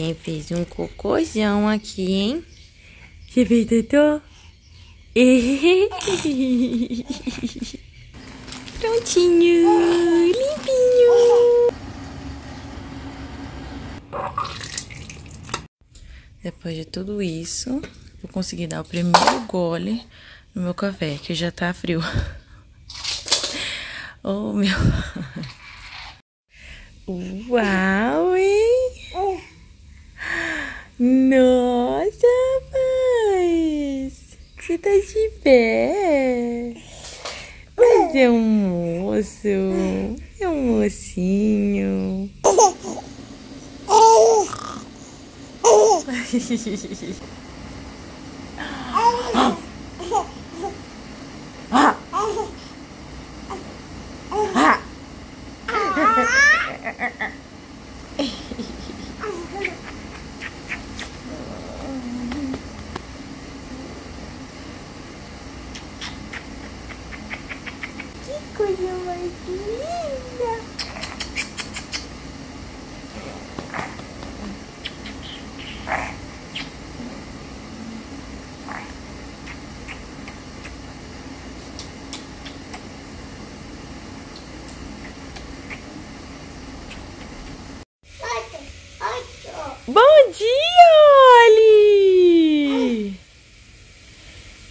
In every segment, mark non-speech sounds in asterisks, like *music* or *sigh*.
Quem fez um cocôzão aqui, hein? Você fez tetô? *laughs* Prontinho, limpinho. Depois de tudo isso, vou conseguir dar o primeiro gole no meu café, que já tá frio. *laughs* Oh, meu. *laughs* Uau, hein? Nossa, rapaz! Você tá de pé! Mas é um moço! É um mocinho! *laughs* Que coisa mais linda! Bom dia, Oli!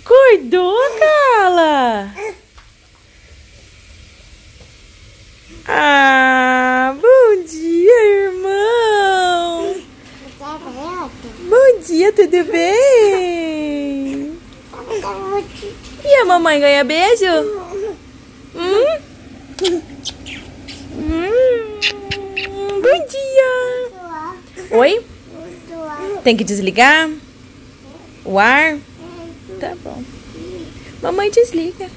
Acordou, Carla? Ah, bom dia, irmão! Bom dia, tudo bem? E a mamãe ganha beijo? Hum? Hum, bom dia! Oi? Tem que desligar o ar? Tá bom. Mamãe desliga.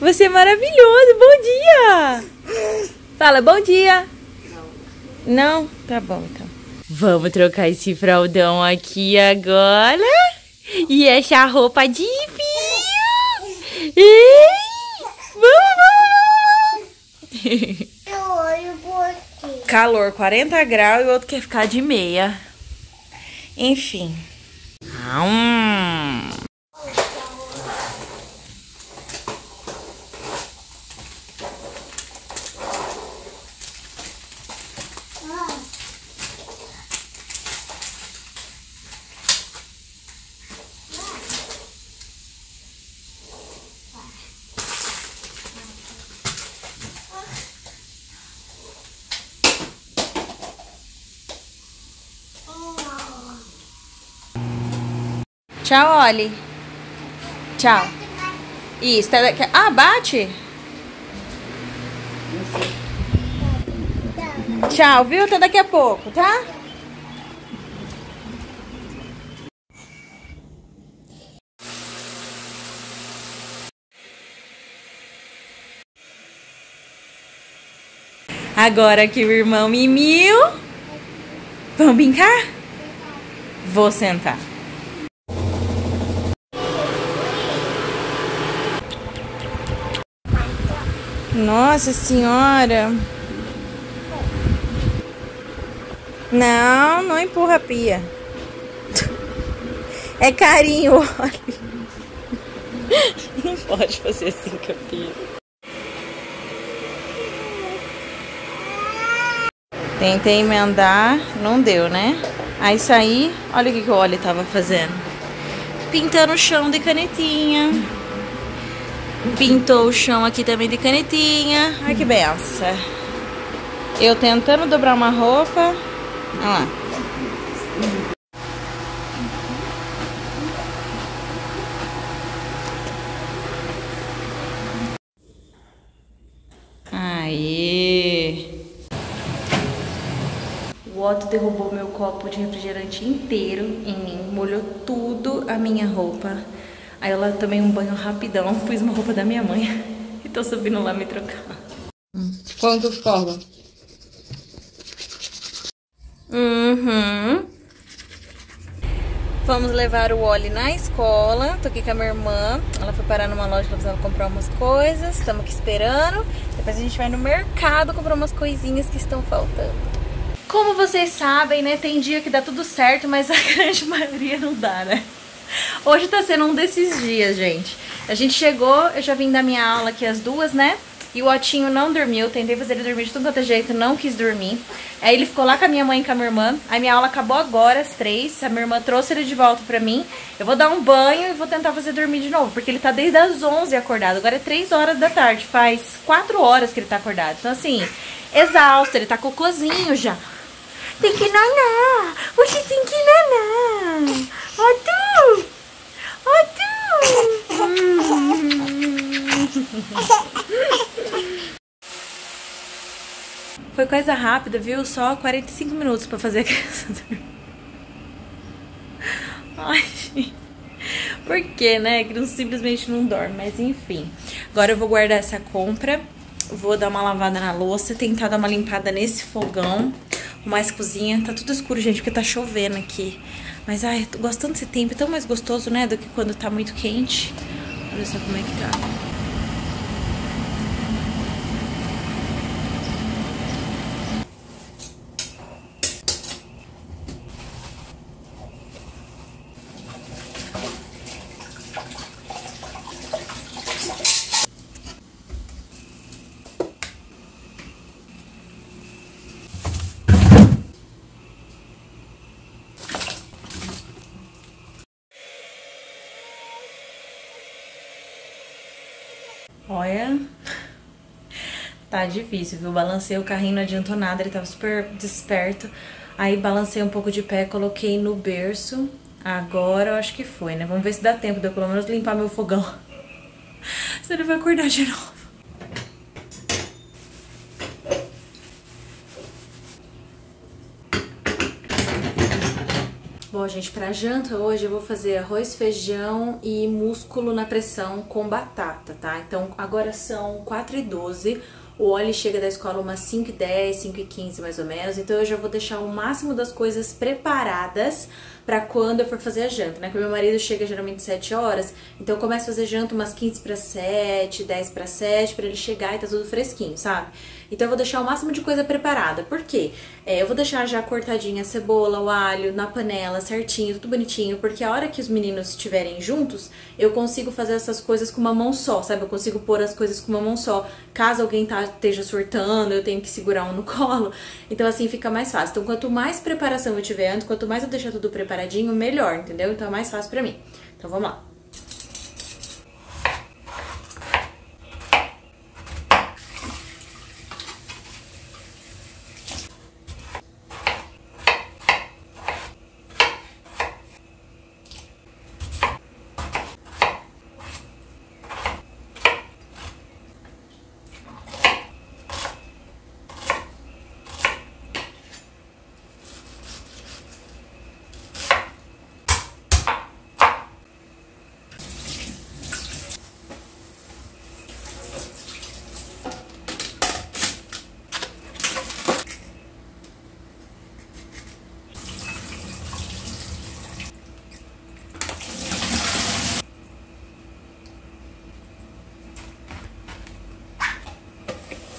Você é maravilhoso. Bom dia. Fala bom dia. Não. Tá bom então. Vamos trocar esse fraldão aqui agora. E essa roupa de fio. Ei, vamos, vamos, vamos. Calor 40 graus e o outro quer ficar de meia. Enfim. Hum. Tchau, Oli. Tchau. Isso, tá daqui... Ah, bate? Tchau, viu? Até daqui a pouco, tá? Agora que o irmão mimiu. Vamos brincar? Vou sentar. Nossa senhora. Não, não empurra a pia. *laughs* É carinho, olha. *laughs* Não pode fazer assim com a pia. Tentei emendar, não deu, né? Aí saí, olha o que, o Oli tava fazendo. Pintando o chão de canetinha. Pintou o chão aqui também de canetinha. Ai, que benção. Eu tentando dobrar uma roupa. Olha lá. Aê! O Otto derrubou meu copo de refrigerante inteiro em mim, molhou tudo a minha roupa. Aí eu lá tomei um banho rapidão, *laughs* pus uma roupa da minha mãe *laughs* e tô subindo lá me trocar. Quanto forma? Uhum. Vamos levar o Oli na escola. Tô aqui com a minha irmã. Ela foi parar numa loja que ela precisava comprar umas coisas. Estamos aqui esperando. Depois a gente vai no mercado comprar umas coisinhas que estão faltando. Como vocês sabem, né, tem dia que dá tudo certo, mas a *laughs* grande maioria não dá, né? Hoje tá sendo um desses dias, gente. A gente chegou, eu já vim da minha aula aqui às duas, né? E o Otinho não dormiu, tentei fazer ele dormir de tudo quanto é jeito, não quis dormir. Aí ele ficou lá com a minha mãe e com a minha irmã. Aí minha aula acabou agora, às três. A minha irmã trouxe ele de volta pra mim. Eu vou dar um banho e vou tentar fazer dormir de novo, porque ele tá desde as 11 acordado. Agora é 3 horas da tarde, faz 4 horas que ele tá acordado. Então assim, exausto, ele tá cocôzinho já. Tem que nanar, você tem que nanar. Coisa rápida, viu? Só 45 minutos pra fazer a criança *laughs* dormir. Ai, gente. Por que, né? Que não, simplesmente não dorme, mas enfim. Agora eu vou guardar essa compra. Vou dar uma lavada na louça, tentar dar uma limpada nesse fogão. Mais cozinha. Tá tudo escuro, gente, porque tá chovendo aqui. Mas, ai, tô gostando desse tempo. É tão mais gostoso, né? Do que quando tá muito quente. Olha só como é que tá. Olha, tá difícil, viu? Balancei o carrinho, não adiantou nada, ele tava super desperto. Aí balancei um pouco de pé, coloquei no berço. Agora eu acho que foi, né? Vamos ver se dá tempo de eu pelo menos limpar meu fogão. *laughs* Senão ele vai acordar de novo. Bom, gente, pra janta hoje eu vou fazer arroz, feijão e músculo na pressão com batata, tá? Então, agora são 4 e 12 o Oli chega da escola umas 5 e 10, 5 e 15 mais ou menos, então eu já vou deixar o máximo das coisas preparadas para quando eu for fazer a janta, né? Porque meu marido chega geralmente 7 horas, então eu começo a fazer janta umas 15 para 7, 10 para 7, para ele chegar e tá tudo fresquinho, sabe? Então eu vou deixar o máximo de coisa preparada. Por quê? É, eu vou deixar já cortadinha a cebola, o alho na panela, certinho, tudo bonitinho, porque a hora que os meninos estiverem juntos, eu consigo fazer essas coisas com uma mão só, sabe? Eu consigo pôr as coisas com uma mão só. Caso alguém tá, esteja surtando, eu tenho que segurar um no *laughs* colo. Então assim fica mais fácil. Então quanto mais preparação eu tiver antes, quanto mais eu deixar tudo preparadinho, melhor, entendeu? Então é mais fácil pra mim. Então vamos lá.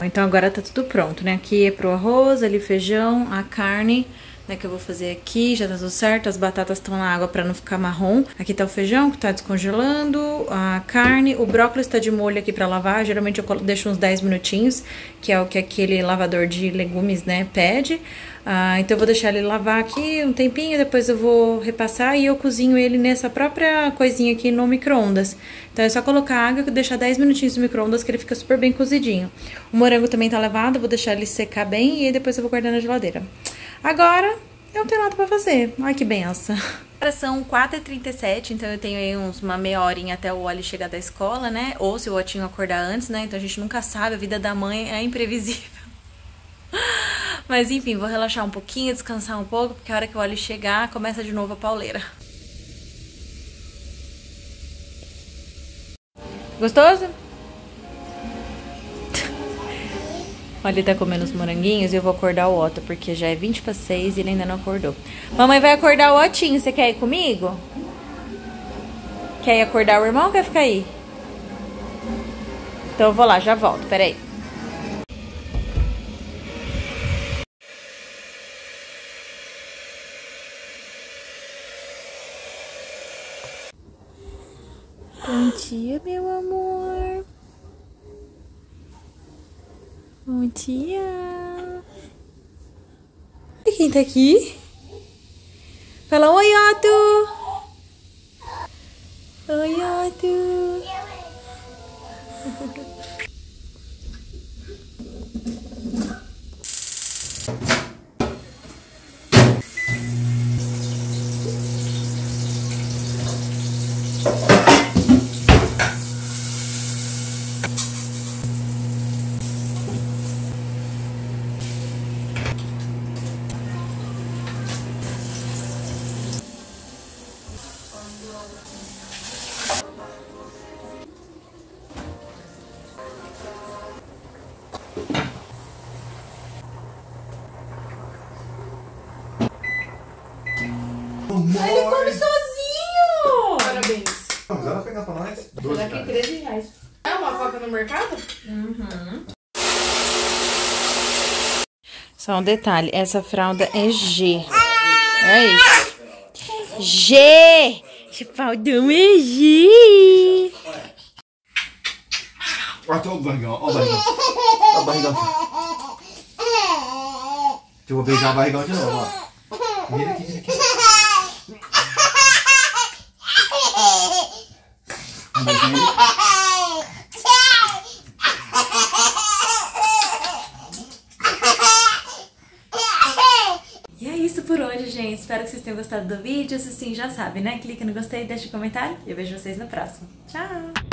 Então agora tá tudo pronto, né? Aqui é pro arroz, ali feijão, a carne, né, que eu vou fazer aqui, já tá tudo certo, as batatas estão na água para não ficar marrom. Aqui tá o feijão que tá descongelando, a carne, o brócolis tá de molho aqui para lavar, geralmente eu deixo uns 10 minutinhos, que é o que aquele lavador de legumes, né, pede. Ah, então eu vou deixar ele lavar aqui um tempinho, depois eu vou repassar e eu cozinho ele nessa própria coisinha aqui no micro-ondas. Então é só colocar água e deixar 10 minutinhos no micro-ondas que ele fica super bem cozidinho. O morango também tá lavado, vou deixar ele secar bem e depois eu vou guardar na geladeira. Agora, eu não tenho nada pra fazer. Ai, que benção. Agora são 4h37, então eu tenho aí uns, uma meia horinha até o Oli chegar da escola, né? Ou se o Otinho acordar antes, né? Então a gente nunca sabe, a vida da mãe é imprevisível. *laughs* Mas enfim, vou relaxar um pouquinho, descansar um pouco, porque a hora que o Oli chegar, começa de novo a pauleira. Gostoso? Olha, ele tá comendo os moranguinhos e eu vou acordar o Otto, porque já é 20 para 6 e ele ainda não acordou. Mamãe vai acordar o Otinho, você quer ir comigo? Quer ir acordar o irmão ou quer ficar aí? Então eu vou lá, já volto, peraí. Bom dia, meu amor. Bom dia. E quem tá aqui? Fala oi, Otto. Oi, Otto. *laughs* Ele come sozinho! Parabéns. Vamos, ela pegar pra nós. Doze, Daqui cara. 13 reais. É uma coca no mercado? Só um detalhe, essa fralda é G. É isso. G! É G! Olha o barrigão, olha o barrigão. Olha o barrigão. Eu vou beijar o barrigão de novo, ó. Vira aqui, vira aqui. Um beijinho. E é isso Espero que vocês tenham gostado do vídeo. Se sim, já sabe, né? Clica no gostei, deixa um comentário e eu vejo vocês no próximo. Tchau!